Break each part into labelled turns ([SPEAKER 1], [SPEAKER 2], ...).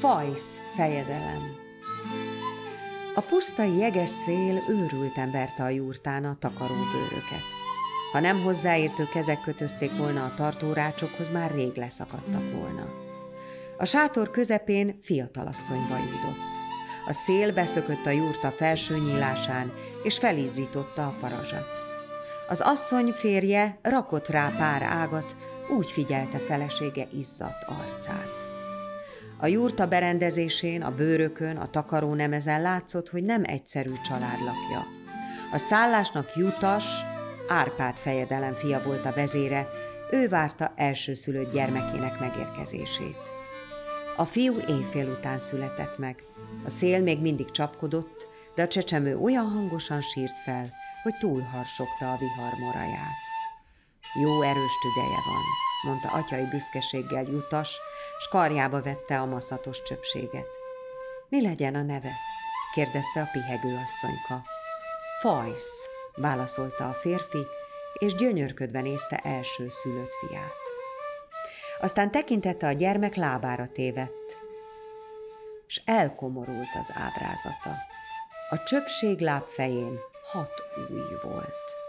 [SPEAKER 1] Fajsz fejedelem. A pusztai jeges szél őrülten verte a jurtán a takaróbőröket. Ha nem hozzáértő kezek kötözték volna a tartórácsokhoz, már rég leszakadtak volna. A sátor közepén fiatalasszony vajudott. A szél beszökött a jurta felső nyílásán, és felizzította a parazsat. Az asszony férje rakott rá pár ágat, úgy figyelte felesége izzadt arcát. A jurta berendezésén, a bőrökön, a takaró nemezen látszott, hogy nem egyszerű család lakja. A szállásnak Jutas, Árpád fejedelem fia volt a vezére, ő várta elsőszülött gyermekének megérkezését. A fiú éjfél után született meg. A szél még mindig csapkodott, de a csecsemő olyan hangosan sírt fel, hogy túlharsogta a vihar moraját. Jó erős tüdeje van, mondta atyai büszkeséggel Jutas, s karjába vette a maszatos csöpséget. Mi legyen a neve? kérdezte a pihegő asszonyka. Fajsz, válaszolta a férfi, és gyönyörködve nézte első szülött fiát. Aztán tekintette a gyermek lábára tévedt, és elkomorult az ábrázata. A csöpség lábfején hat új volt.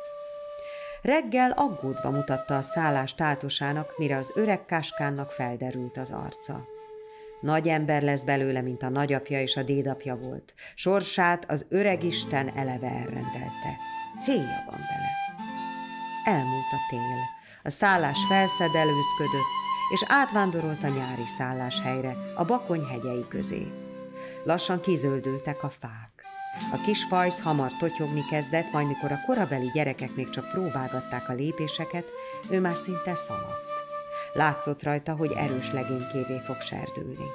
[SPEAKER 1] Reggel aggódva mutatta a szállás táltosának, mire az öreg káskánnak felderült az arca. Nagy ember lesz belőle, mint a nagyapja és a dédapja volt. Sorsát az öreg Isten eleve elrendelte. Célja van vele. Elmúlt a tél. A szállás felszedelőzködött, és átvándorolt a nyári szálláshelyre, a bakony hegyei közé. Lassan kizöldültek a fák. A kis fajsz hamar totyogni kezdett, majd mikor a korabeli gyerekek még csak próbálgatták a lépéseket, ő már szinte szaladt. Látszott rajta, hogy erős legénykévé fog serdülni.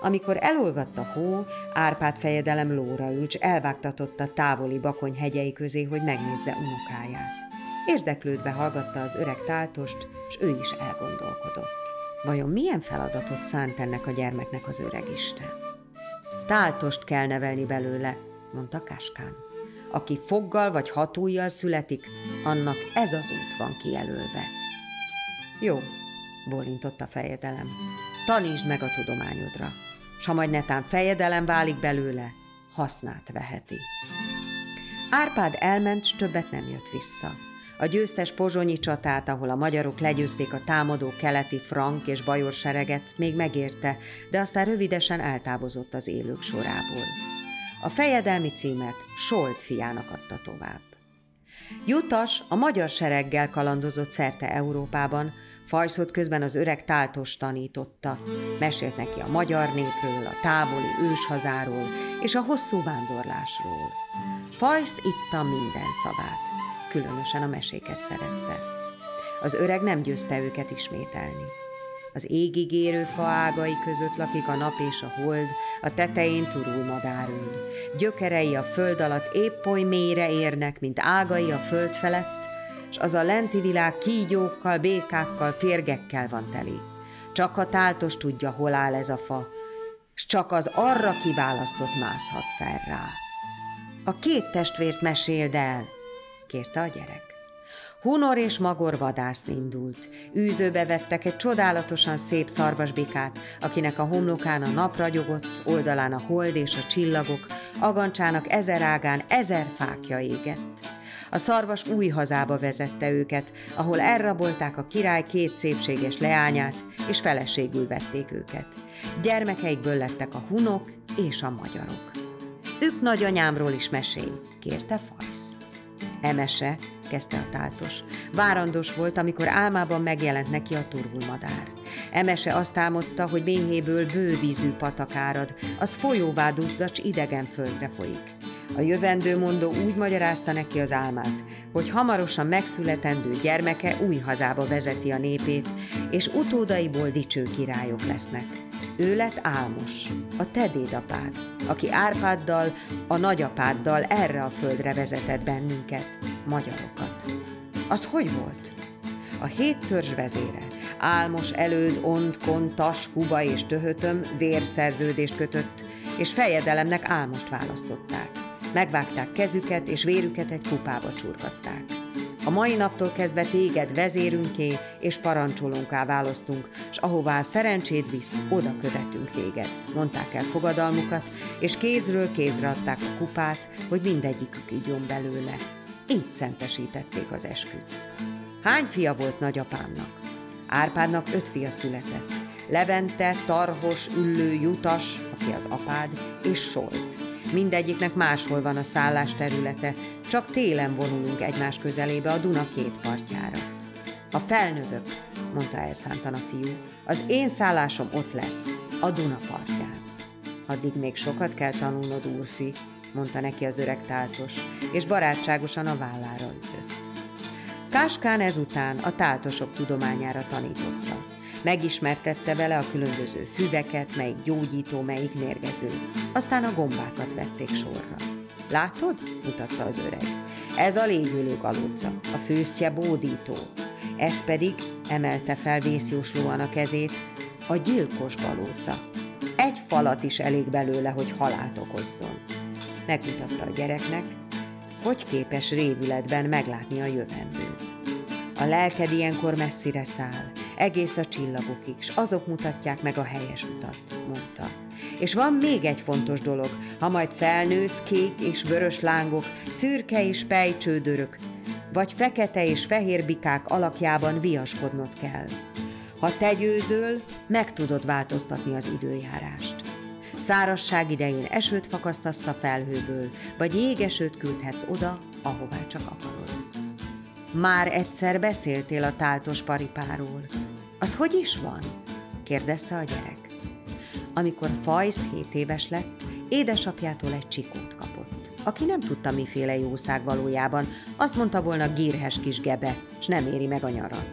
[SPEAKER 1] Amikor elolvadt a hó, Árpád fejedelem lóra ült, elvágtatott a távoli bakony hegyei közé, hogy megnézze unokáját. Érdeklődve hallgatta az öreg táltost, és ő is elgondolkodott. Vajon milyen feladatot szánt ennek a gyermeknek az öreg Isten? Táltost kell nevelni belőle, mondta Káskán. Aki foggal vagy hatújjal születik, annak ez az út van kijelölve. Jó, bólintott a fejedelem. Tanítsd meg a tudományodra, s ha majd netán fejedelem válik belőle, hasznát veheti. Árpád elment, s többet nem jött vissza. A győztes pozsonyi csatát, ahol a magyarok legyőzték a támadó keleti frank és bajor sereget, még megérte, de aztán rövidesen eltávozott az élők sorából. A fejedelmi címet Solt fiának adta tovább. Jutas a magyar sereggel kalandozott szerte Európában, Fajszot közben az öreg táltos tanította, mesélt neki a magyar népről, a távoli őshazáról és a hosszú vándorlásról. Fajsz itta minden szavát, különösen a meséket szerette. Az öreg nem győzte őket ismételni. Az égig érő faágai között lakik a nap és a hold, a tetején turul madár ül. Gyökerei a föld alatt épp oly mélyre érnek, mint ágai a föld felett, és az a lenti világ kígyókkal, békákkal, férgekkel van teli. Csak a táltos tudja, hol áll ez a fa, és csak az arra kiválasztott mászhat fel rá. A két testvért meséld el, kérte a gyerek. Hunor és Magor vadászni indult. Űzőbe vettek egy csodálatosan szép szarvasbikát, akinek a homlokán a nap ragyogott, oldalán a hold és a csillagok, agancsának ezer ágán ezer fákja égett. A szarvas új hazába vezette őket, ahol elrabolták a király két szépséges leányát, és feleségül vették őket. Gyermekeikből lettek a hunok és a magyarok. Ők nagyanyámról is mesélj, kérte Fajsz. Emese, kezdte a táltos. Várandos volt, amikor álmában megjelent neki a turvulmadár. Emese azt álmodta, hogy méhéből bővízű patak árad, az folyóvá duzzacs idegen földre folyik. A jövendő mondó úgy magyarázta neki az álmát, hogy hamarosan megszületendő gyermeke új hazába vezeti a népét, és utódaiból dicső királyok lesznek. Ő lett Álmos, a te dédapád, aki Árpáddal, a nagyapáddal erre a földre vezetett bennünket, magyarokat. Az hogy volt? A hét törzs vezére, Álmos előd, Ont, Kontas, Huba és Töhötöm vérszerződést kötött, és fejedelemnek Álmost választották. Megvágták kezüket, és vérüket egy kupába csurgatták. A mai naptól kezdve téged vezérünké és parancsolónká választunk, s ahová szerencséd visz, oda követünk téged. Mondták el fogadalmukat, és kézről kézre adták a kupát, hogy mindegyikük igyon belőle. Így szentesítették az esküt. Hány fia volt nagyapámnak? Árpádnak öt fia született. Levente, Tarhos, Üllő, Jutas, aki az apád, és Solt. Mindegyiknek máshol van a szállás területe, csak télen vonulunk egymás közelébe a Duna két partjára. A felnövök, mondta elszántan a fiú, az én szállásom ott lesz, a Duna partján. Addig még sokat kell tanulnod, úrfi, mondta neki az öreg táltos, és barátságosan a vállára ütött. Káskán ezután a táltosok tudományára tanította. Megismertette vele a különböző füveket, melyik gyógyító, melyik mérgező. Aztán a gombákat vették sorra. Látod? mutatta az öreg. Ez a légyülő galóca, a főztje bódító. Ez pedig, emelte fel vészjóslóan a kezét, a gyilkos galóca. Egy falat is elég belőle, hogy halált okozzon. Megmutatta a gyereknek, hogy képes révületben meglátni a jövendőt. A lelked ilyenkor messzire száll, egész a csillagokig, s azok mutatják meg a helyes utat, mondta. És van még egy fontos dolog, ha majd felnősz kék és vörös lángok, szürke és pejcsődörök, vagy fekete és fehér bikák alakjában viaskodnod kell. Ha te győzöl, meg tudod változtatni az időjárást. Szárasság idején esőt fakasztasz a felhőből, vagy jégesőt küldhetsz oda, ahová csak akarod. Már egyszer beszéltél a táltos paripáról. Az hogy is van? kérdezte a gyerek. Amikor Fajsz hét éves lett, édesapjától egy csikót kapott, aki nem tudta miféle jószág valójában, azt mondta volna gírhes kis gebe, s nem éri meg a nyarat.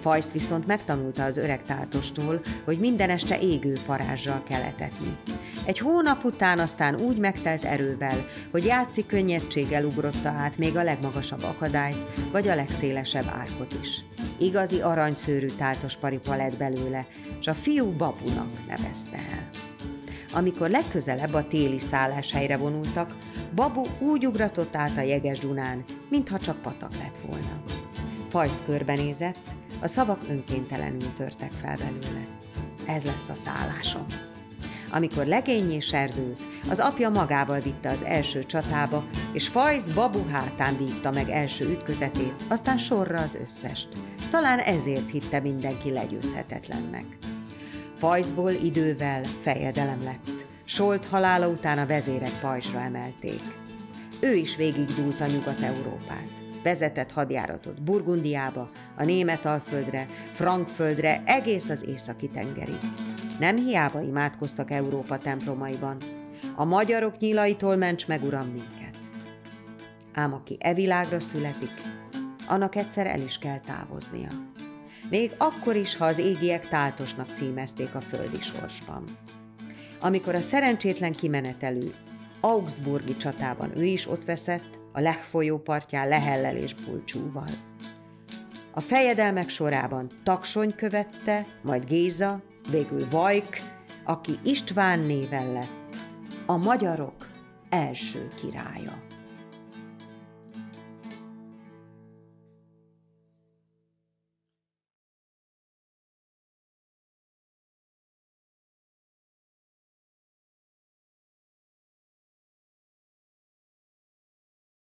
[SPEAKER 1] Fajsz viszont megtanulta az öreg táltostól, hogy minden este égő parázsral kell etetni. Egy hónap után aztán úgy megtelt erővel, hogy játszik könnyedséggel ugrotta át még a legmagasabb akadályt, vagy a legszélesebb árkot is. Igazi aranyszőrű táltos paripa lett belőle, és a fiú babunak nevezte el. Amikor legközelebb a téli szálláshelyre vonultak, Babu úgy ugratott át a jeges Dunán, mintha csak patak lett volna. Fajsz körbenézett, a szavak önkéntelenül törtek fel belőle. Ez lesz a szállásom. Amikor legényé serdült, az apja magával vitte az első csatába, és Fajsz babu hátán vívta meg első ütközetét, aztán sorra az összest. Talán ezért hitte mindenki legyőzhetetlennek. Fajszból idővel fejedelem lett. Solt halála után a vezérek pajzsra emelték. Ő is végigdúlt a Nyugat-Európát vezetett hadjáratot Burgundiába, a német alföldre, Frankföldre, egész az északi tengerig. Nem hiába imádkoztak Európa templomaiban. A magyarok nyilaitól ments meg, uram, minket. Ám aki e világra születik, annak egyszer el is kell távoznia. Még akkor is, ha az égiek táltosnak címezték a földi sorsban. Amikor a szerencsétlen kimenetelő Augsburgi csatában ő is ott veszett, a Lech folyó partján lehellel és bulcsúval. A fejedelmek sorában Taksony követte, majd Géza, végül Vajk, aki István néven lett, a magyarok első királya.